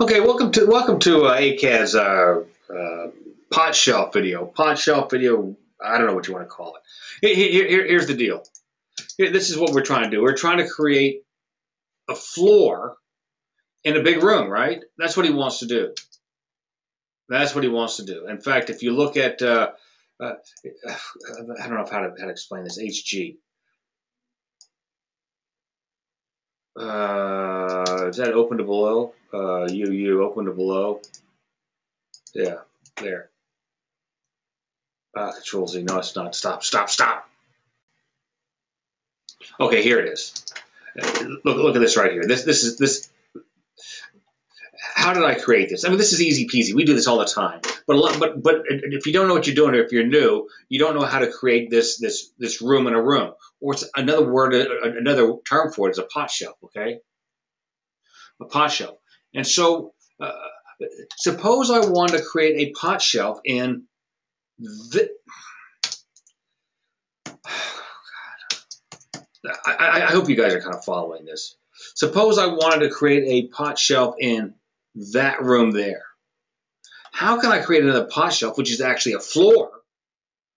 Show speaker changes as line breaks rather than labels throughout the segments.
Okay, welcome to welcome to uh, ACAD's uh, uh, pot shelf video. Pot shelf video. I don't know what you want to call it. Here, here, here's the deal. Here, this is what we're trying to do. We're trying to create a floor in a big room, right? That's what he wants to do. That's what he wants to do. In fact, if you look at, uh, uh, I don't know how to how to explain this. HG. Uh, is that open to below? Uh, UU open to below. Yeah, there. Ah, Control Z. No, it's not. Stop, stop, stop. Okay, here it is. Look, look at this right here. This, this is this. How did I create this? I mean, this is easy peasy. We do this all the time. But a lot, but but if you don't know what you're doing, or if you're new, you don't know how to create this this this room in a room. Or it's another word, another term for it is a pot shelf. Okay, a pot shelf. And so, uh, suppose I want to create a pot shelf in the. I, I, hope you guys are kind of following this. Suppose I wanted to create a pot shelf in that room there. How can I create another pot shelf, which is actually a floor,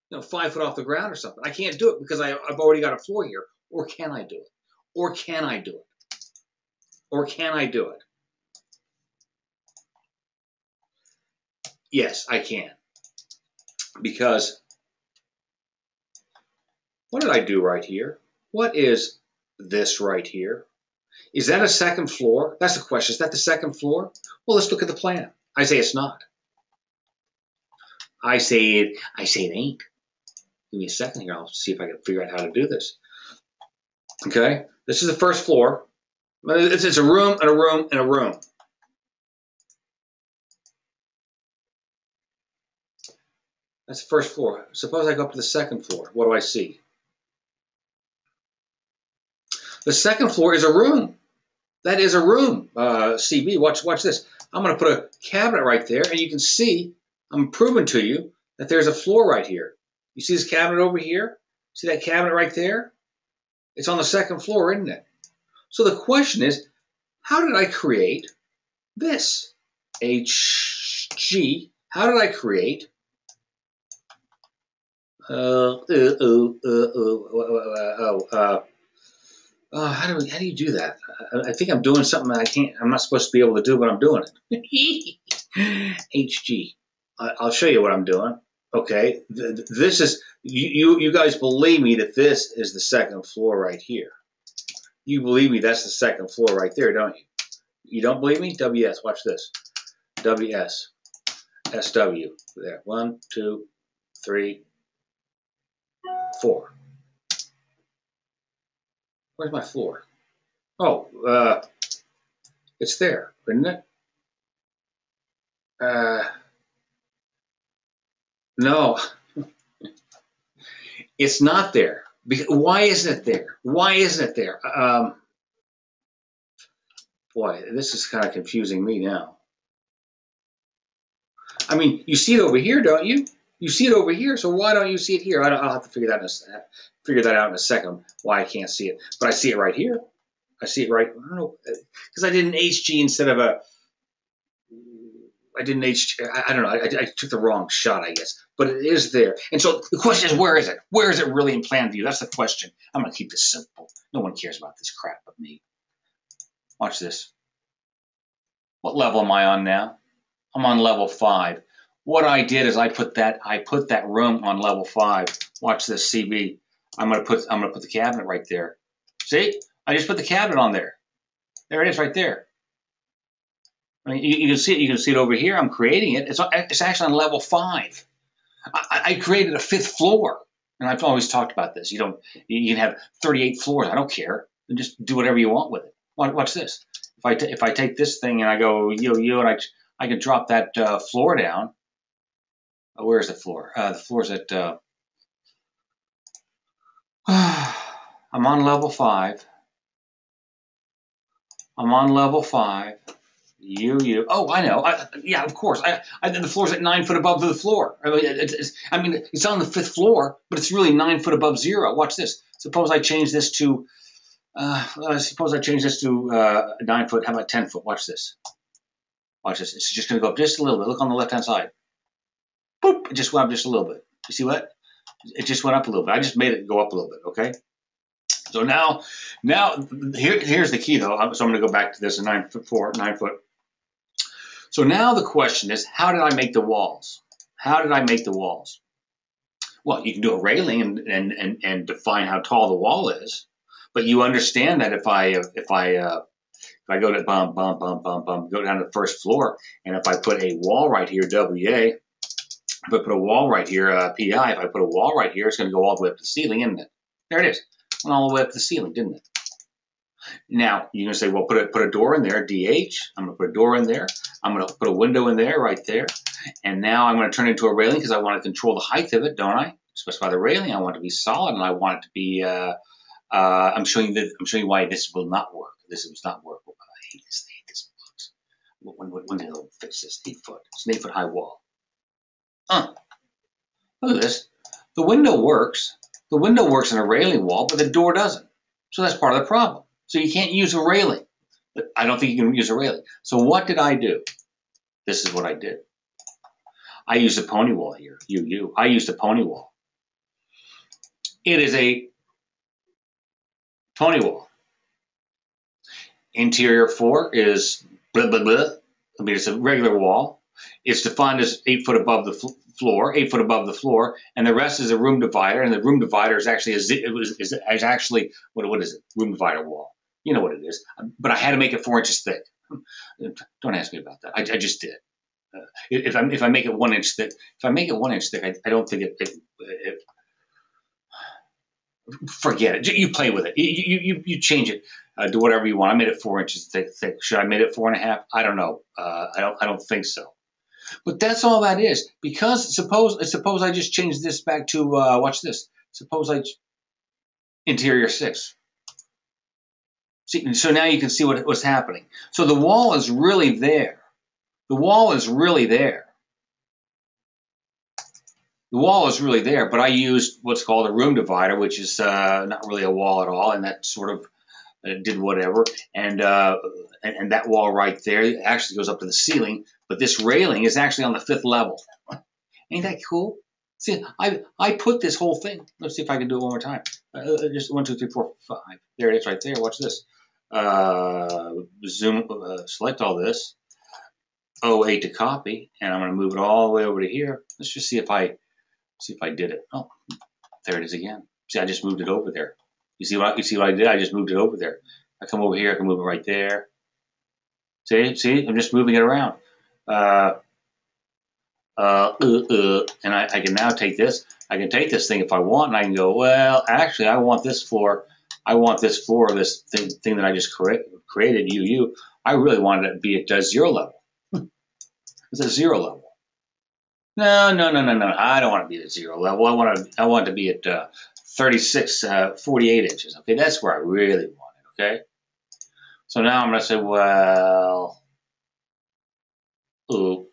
you know, five foot off the ground or something? I can't do it because I, I've already got a floor here. Or can I do it? Or can I do it? Or can I do it? Yes, I can. Because what did I do right here? What is this right here? Is that a second floor? That's the question. Is that the second floor? Well, let's look at the plan. I say it's not. I say it. I say it ain't. Give me a second here. I'll see if I can figure out how to do this. Okay, this is the first floor. It's, it's a room and a room and a room. That's the first floor. Suppose I go up to the second floor. What do I see? The second floor is a room. That is a room. Uh, CB, watch, watch this. I'm going to put a cabinet right there, and you can see, I'm proving to you that there's a floor right here. You see this cabinet over here? See that cabinet right there? It's on the second floor, isn't it? So the question is, how did I create this? HG, how did I create uh, uh, uh, oh, uh, oh, how do we, how do you do that? I, I, think I'm doing something I can't. I'm not supposed to be able to do, but I'm doing it. HG. I, I'll show you what I'm doing. Okay, this is you, you. You guys believe me that this is the second floor right here. You believe me that's the second floor right there, don't you? You don't believe me? WS. Watch this. WS. SW. There. One, two, three, four. Where's my floor? Oh, uh, it's there, isn't it? Uh, no, it's not there. Why isn't it there? Why isn't it there? Um, boy, this is kind of confusing me now. I mean, you see it over here, don't you? You see it over here, so why don't you see it here? I will have to figure that a, figure that out in a second. Why I can't see it, but I see it right here. I see it right. I don't know because I did an HG instead of a. I did an HG. I, I don't know. I, I, took the wrong shot, I guess, but it is there. And so the question is, where is it? Where is it really in plan view? That's the question. I'm going to keep this simple. No one cares about this crap but me. Watch this. What level am I on now? I'm on level five. What I did is I put that I put that room on level five. Watch this CB. I'm gonna put I'm gonna put the cabinet right there. See? I just put the cabinet on there. There it is right there. I mean, you, you, can see it. You can see it over here. I'm creating it. It's it's actually on level five. I, I created a fifth floor, and I've always talked about this. You don't you can have 38 floors. I don't care. And just do whatever you want with it. Watch, watch this. If I if I take this thing and I go yo yo and I I can drop that uh, floor down uh, where is the floor? Uh, the floor is at. Uh, I'm on level five. I'm on level five. You, you. Oh, I know. I, yeah, of course. I, I, the floor's at nine foot above the floor. I mean, it's, I mean, it's on the fifth floor, but it's really nine foot above zero. Watch this. Suppose I change this to. Uh, suppose I change this to uh, nine foot. How about ten foot? Watch this. Watch this. It's just going to go up just a little bit. Look on the left hand side. Boop! It just went up just a little bit. You see what? It just went up a little bit. I just made it go up a little bit. Okay. So now, now here, here's the key though. So I'm going to go back to this nine foot four, nine foot. So now the question is, how did I make the walls? How did I make the walls? Well, you can do a railing and, and, and, and define how tall the wall is, but you understand that if I if I uh, if I go to bump bump bump bump bump go down to the first floor, and if I put a wall right here, WA, if I put a wall right here, uh, PI, if I put a wall right here, it's going to go all the way up to the ceiling, isn't it? There it is, went all the way up to the ceiling, didn't it? Now you're gonna say, well, put a put a door in there, DH. I'm gonna put a door in there. I'm gonna put a window in there, right there. And now I'm gonna turn it into a railing because I want to control the height of it, don't I? Specify the railing. I want it to be solid, and I want it to be. Uh, uh, I'm showing you. I'm showing you why this will not work. This does not work. I hate this. I hate this box. When, when, when they'll fix this? Eight foot. It's an eight foot high wall. Huh. Look at this. The window works. The window works in a railing wall, but the door doesn't. So that's part of the problem. So you can't use a railing. I don't think you can use a railing. So what did I do? This is what I did. I used a pony wall here. You, you. I used a pony wall. It is a pony wall. Interior four is blah, blah, blah. I mean, it's a regular wall. It's defined as eight foot above the floor, eight foot above the floor, and the rest is a room divider. And the room divider is actually a, is, is, is actually what, what is it? Room divider wall. You know what it is. But I had to make it four inches thick. Don't ask me about that. I, I just did. Uh, if, I, if I make it one inch thick, if I make it one inch thick, I, I don't think it, it, it, Forget it. You play with it. You you, you change it. Uh, do whatever you want. I made it four inches thick. thick. Should I made it four and a half? I don't know. Uh, I don't. I don't think so. But that's all that is. Because suppose suppose I just change this back to uh, watch this. Suppose I interior six. See, so now you can see what, what's happening. So the wall is really there. The wall is really there. The wall is really there, but I used what's called a room divider, which is uh, not really a wall at all, and that sort of did whatever. And, uh, and, and that wall right there actually goes up to the ceiling, but this railing is actually on the fifth level. Ain't that cool? See, I I put this whole thing. Let's see if I can do it one more time. Uh, uh just one, two, three, four, five. There it is, right there. Watch this uh, zoom, uh, select all this, 08 to copy, and I'm going to move it all the way over to here. Let's just see if I see if I did it. Oh, there it is again. See, I just moved it over there. You see what you see what I did? I just moved it over there. I come over here, I can move it right there. See, see, I'm just moving it around. Uh, uh, uh, uh, and I, I can now take this. I can take this thing if I want, and I can go. Well, actually, I want this floor I want this floor, this thing, thing that I just create, created, UU, I really wanted it to be at zero level. it's a zero level. No, no, no, no, no. I don't want to be at zero level. I want to, I want to be at uh, 36, uh, 48 inches. Okay, that's where I really want it. Okay. So now I'm going to say, well, ooh,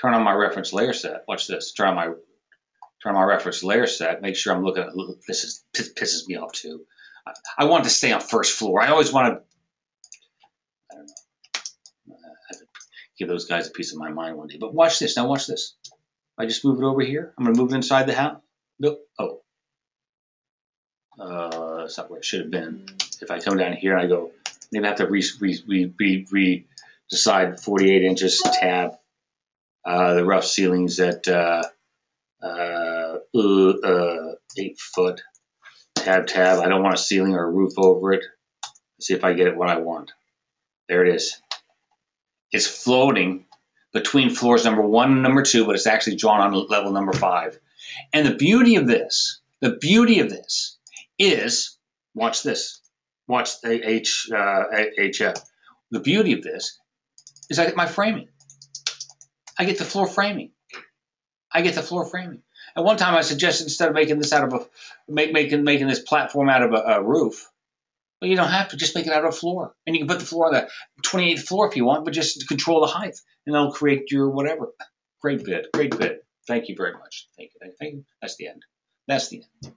turn on my reference layer set. Watch this. Turn on my turn on my reference layer set. Make sure I'm looking at this. Is pisses me off too. I want to stay on first floor. I always want to, I don't know, give those guys a piece of my mind one day. But watch this. Now watch this. I just move it over here. I'm going to move it inside the house. Nope. Oh. That's not where it should have been. If I come down here and I go, maybe I have to re, re, re, re, re decide 48 inches tab. Uh, the rough ceilings at uh, uh, uh, 8 foot tab, tab. I don't want a ceiling or a roof over it. Let's see if I get it what I want. There it is. It's floating between floors number one and number two, but it's actually drawn on level number five. And the beauty of this, the beauty of this is, watch this, watch H, uh, HF. The beauty of this is I get my framing. I get the floor framing. I get the floor framing. At one time, I suggested instead of making this out of a make, making making this platform out of a, a roof, well, you don't have to just make it out of a floor, and you can put the floor on the 28th floor if you want, but just control the height, and that'll create your whatever. Great bit, great bit. Thank you very much. Thank you. Thank you. That's the end. That's the end.